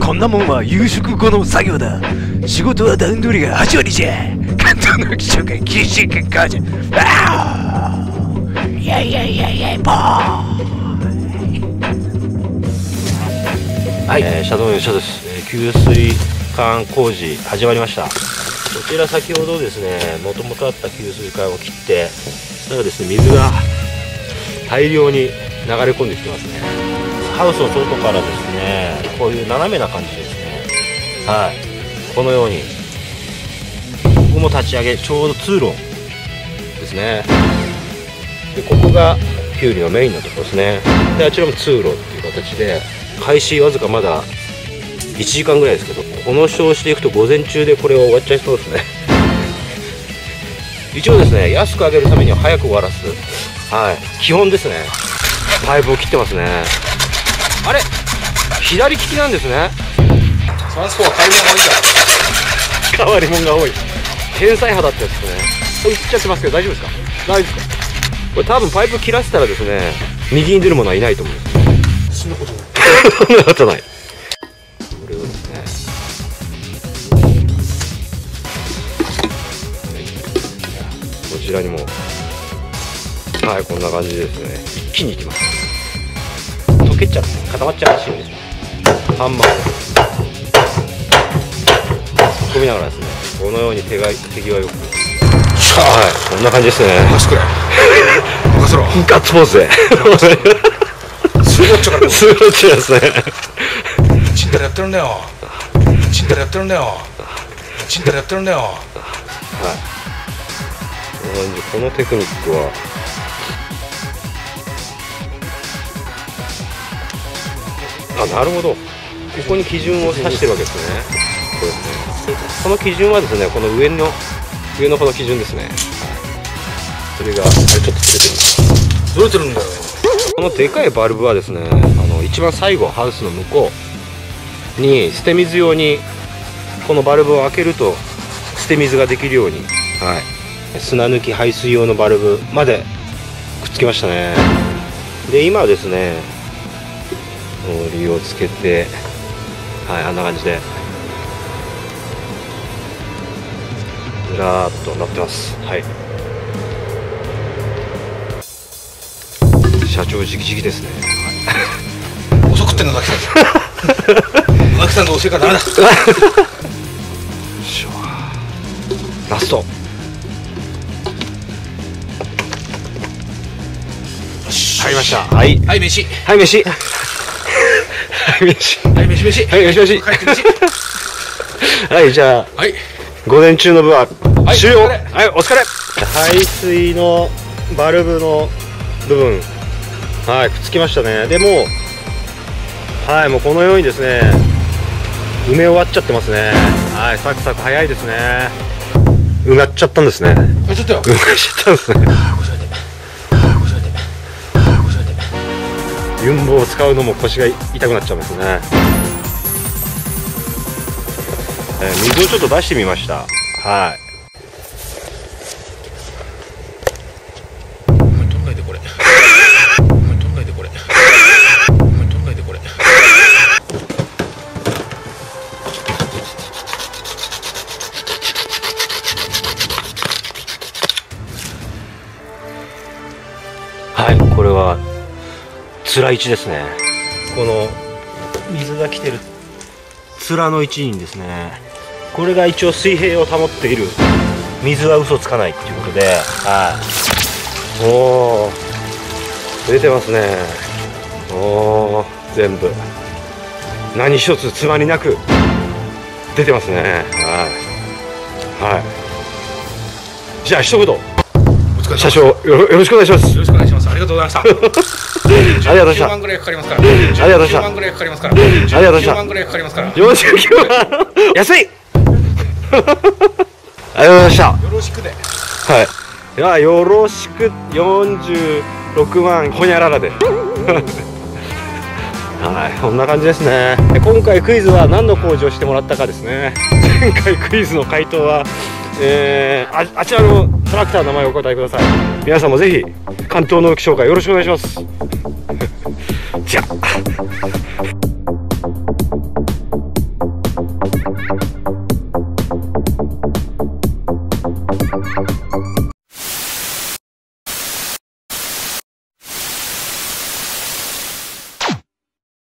こんなもんは夕食後の作業だ。仕事は段取りが8割じゃ。関東の気象が厳しい結果じゃ。あー！いやいやいやいやボーはい、えー、シャドウのシャドウです、えー給水管工事始まりましたこちら先ほどですねもともとあった給水管を切ってそしたらですね水が大量に流れ込んできてますね。ハウスの外からですねこういう斜めな感じですね。はい。このようにここも立ち上げちょうど通路ですね。でここがキュウリのメインのところですね。であちらも通路っていう形で開始わずかまだ1時間ぐらいですけどこの調子でいくと午前中でこれは終わっちゃいそうですね。一応ですね安く上げるためには早く終わらすはい。基本ですね。パイプを切ってますね。あれ？左利きなんですね。トランスフォー変わり者が多い。天才肌ってやつですね。これ切っちゃってますけど大丈夫ですか？大丈夫ですか？これ多分パイプ切らせたらですね右に出る者はいないと思う。んですそんなことない。そんなことない。これをですね。こちらにも。はい、こんな感じですね。一気にいきます。溶けちゃって、固まっちゃうらしいんですよ。ハンマーで。込みながらですね。このように手が、手際よく。はい、こんな感じですね。任せくれ任せろガッツポーズで。すごっちょからすごいですね。チンタラやってるんだよチンタラやってるんだよチンタラやってるんだよこのテクニックはあなるほど。ここに基準を指してるわけですね。これですね。この基準はですねこの上の上のこの基準ですね。それがあれちょっとずれてるんですずれてるんだよ。このでかいバルブはですねあの一番最後ハウスの向こうに捨て水用にこのバルブを開けると捨て水ができるように、はい、砂抜き排水用のバルブまでくっつけましたね。で今はですね氷をつけてはいあんな感じで。ずらーっとなってます。はい。社長直々ですね。遅くってんのさん。ザキさんが遅いからダメだ。ラスト。入りました。はい。はい飯。はい飯 はい。飯。はい飯飯。はい飯飯。はい じゃあはい。午前中の部ははい終了。お疲れ。はいお疲れ。排水のバルブの部分。はいくっつきましたね。でもはいもうこのようにですね埋め終わっちゃってますね。はいサクサク早いですね。埋まっちゃったんですね。あちょっとよ。埋まっちゃったんですねユンボを使うのも腰が痛くなっちゃうんですね、えー水をちょっと出してみました。はい。はいこれは面位置ですね。この水が来てる。面の位置にですね。これが一応水平を保っている。水は嘘つかないっていうことで。はい。おお出てますね。おお全部。何一つつまりなく。出てますね。はい。はい。じゃあ一言。社長よろしくお願いしますありがとうございました。ありがとうございました。9万ぐらいかかりますから。ありがとうございました。9万ぐらいかかりますから。ありがとうございました9万ぐらいかかりますから。よ49万安いありがとうございました。ろしくではい。いやよろしく。46万ほにゃららで。はい。こんな感じですね。で今回クイズは何の工事をしてもらったかですね。前回クイズの回答はえー、ああちらのトラクターの名前をお答えください。皆さんもぜひ関東の紹介よろしくお願いします。じゃあ。